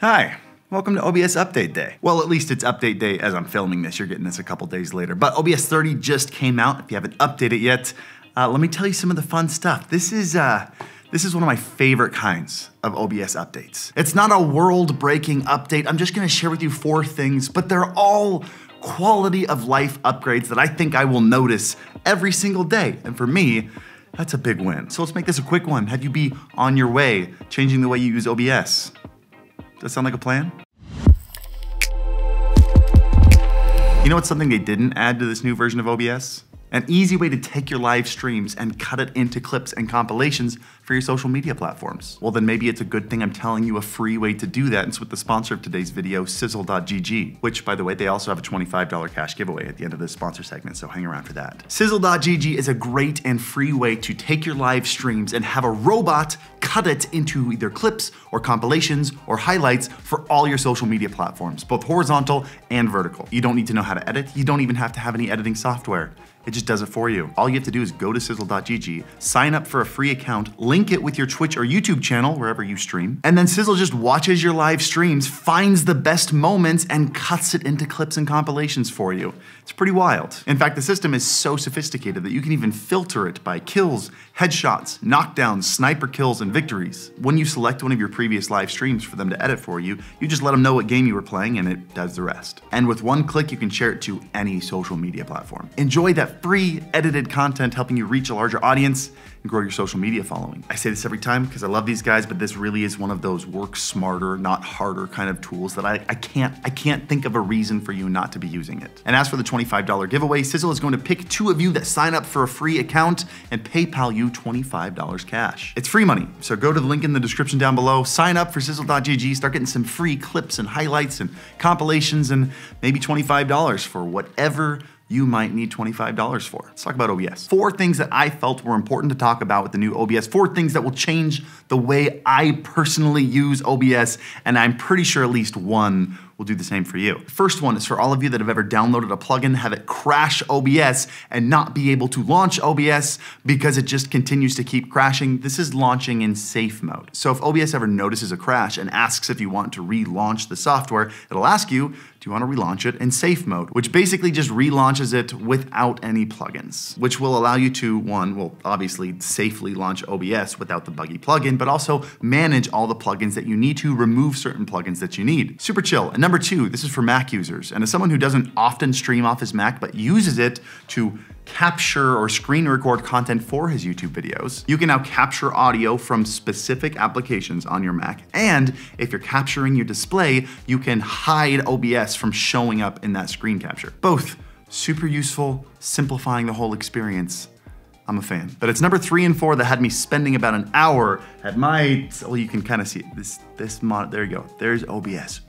Hi. Welcome to OBS Update Day. Well, at least it's Update Day as I'm filming this. You're getting this a couple days later. But OBS 30 just came out. If you haven't updated it yet, uh, let me tell you some of the fun stuff. This is uh, this is one of my favorite kinds of OBS updates. It's not a world-breaking update. I'm just gonna share with you four things, but they're all quality of life upgrades that I think I will notice every single day. And for me, that's a big win. So let's make this a quick one. Have you be on your way changing the way you use OBS? Does that sound like a plan? You know what's something they didn't add to this new version of OBS? An easy way to take your live streams and cut it into clips and compilations for your social media platforms. Well, then maybe it's a good thing I'm telling you a free way to do that. And it's with the sponsor of today's video, Sizzle.gg, which, by the way, they also have a $25 cash giveaway at the end of this sponsor segment, so hang around for that. Sizzle.gg is a great and free way to take your live streams and have a robot cut it into either clips or compilations or highlights for all your social media platforms, both horizontal and vertical. You don't need to know how to edit. You don't even have to have any editing software. It just does it for you. All you have to do is go to sizzle.gg, sign up for a free account, link it with your Twitch or YouTube channel, wherever you stream, and then Sizzle just watches your live streams, finds the best moments, and cuts it into clips and compilations for you. It's pretty wild. In fact, the system is so sophisticated that you can even filter it by kills, headshots, knockdowns, sniper kills, and victories. When you select one of your previous live streams for them to edit for you, you just let them know what game you were playing and it does the rest. And with one click, you can share it to any social media platform. Enjoy that free edited content helping you reach a larger audience and grow your social media following. I say this every time because I love these guys, but this really is one of those work smarter, not harder kind of tools that I, I can't I can't think of a reason for you not to be using it. And as for the $25 giveaway, Sizzle is going to pick two of you that sign up for a free account and PayPal you $25 cash. It's free money, so go to the link in the description down below, sign up for sizzle.gg, start getting some free clips and highlights and compilations and maybe $25 for whatever you might need $25 for. Let's talk about OBS. Four things that I felt were important to talk about with the new OBS, four things that will change the way I personally use OBS, and I'm pretty sure at least one will do the same for you. The first one is for all of you that have ever downloaded a plugin, have it crash OBS, and not be able to launch OBS because it just continues to keep crashing. This is launching in safe mode. So if OBS ever notices a crash and asks if you want to relaunch the software, it'll ask you, do you want to relaunch it in safe mode, which basically just relaunches it without any plugins, which will allow you to, one, well, obviously safely launch OBS without the buggy plugin, but also manage all the plugins that you need to, remove certain plugins that you need. Super chill. And number two, this is for Mac users. And as someone who doesn't often stream off his Mac, but uses it to capture or screen record content for his YouTube videos. You can now capture audio from specific applications on your Mac. And if you're capturing your display, you can hide OBS from showing up in that screen capture. Both super useful, simplifying the whole experience. I'm a fan. But it's number three and four that had me spending about an hour at my, well, you can kind of see it. This, this mod, there you go. There's OBS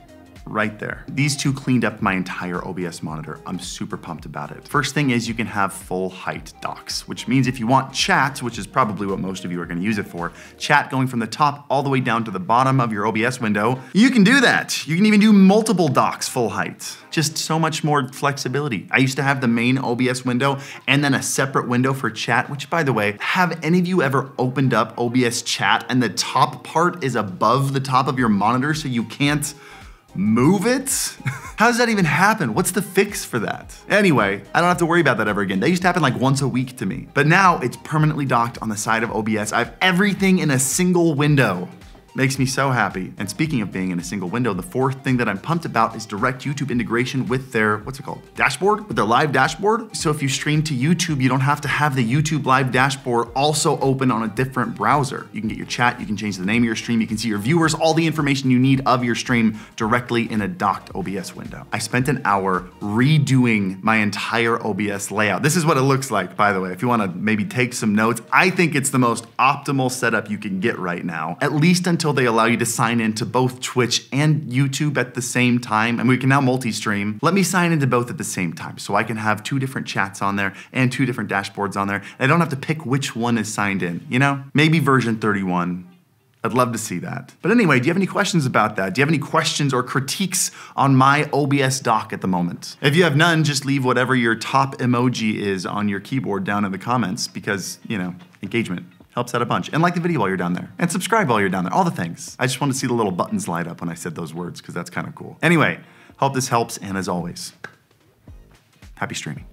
right there. These two cleaned up my entire OBS monitor. I'm super pumped about it. First thing is you can have full height docks, which means if you want chat, which is probably what most of you are gonna use it for, chat going from the top all the way down to the bottom of your OBS window, you can do that. You can even do multiple docks full height. Just so much more flexibility. I used to have the main OBS window and then a separate window for chat, which by the way, have any of you ever opened up OBS chat and the top part is above the top of your monitor so you can't move it? How does that even happen? What's the fix for that? Anyway, I don't have to worry about that ever again. That used to happen like once a week to me. But now it's permanently docked on the side of OBS. I have everything in a single window. Makes me so happy. And speaking of being in a single window, the fourth thing that I'm pumped about is direct YouTube integration with their, what's it called? Dashboard? With their live dashboard. So if you stream to YouTube, you don't have to have the YouTube live dashboard also open on a different browser. You can get your chat, you can change the name of your stream, you can see your viewers, all the information you need of your stream directly in a docked OBS window. I spent an hour redoing my entire OBS layout. This is what it looks like, by the way. If you wanna maybe take some notes, I think it's the most optimal setup you can get right now, at least until until they allow you to sign into both Twitch and YouTube at the same time. And we can now multi-stream. Let me sign into both at the same time so I can have two different chats on there and two different dashboards on there. I don't have to pick which one is signed in, you know? Maybe version 31. I'd love to see that. But anyway, do you have any questions about that? Do you have any questions or critiques on my OBS dock at the moment? If you have none, just leave whatever your top emoji is on your keyboard down in the comments because, you know, engagement Helps out a bunch. And like the video while you're down there. And subscribe while you're down there. All the things. I just want to see the little buttons light up when I said those words because that's kind of cool. Anyway, hope this helps. And as always, happy streaming.